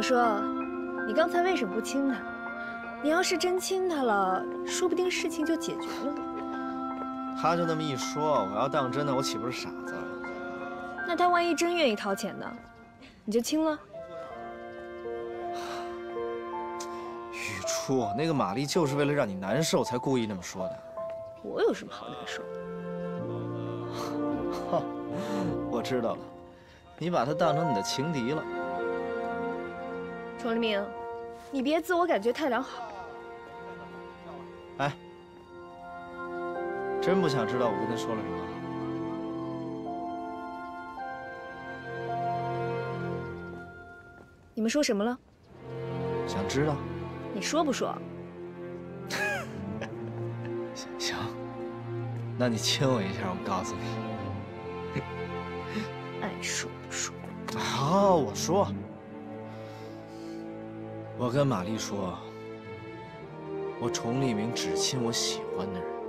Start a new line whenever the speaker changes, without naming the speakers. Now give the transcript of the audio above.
我说，你刚才为什么不亲他？你要是真亲他了，说不定事情就解决了。
他就那么一说，我要当真的，我岂不是傻子？
那他万一真愿意掏钱呢？你就亲了。
雨初，那个玛丽就是为了让你难受才故意那么说的。
我有什么好难受？
我知道了，你把他当成你的情敌了。
崇立明，你别自我感觉太良好。
哎，真不想知道我跟他说了什么？
你们说什么了？
想知道？
你说不说？
行，那你亲我一下，我告诉你。
爱说不说。
好，我说。我跟玛丽说，我崇立明只亲我喜欢的人。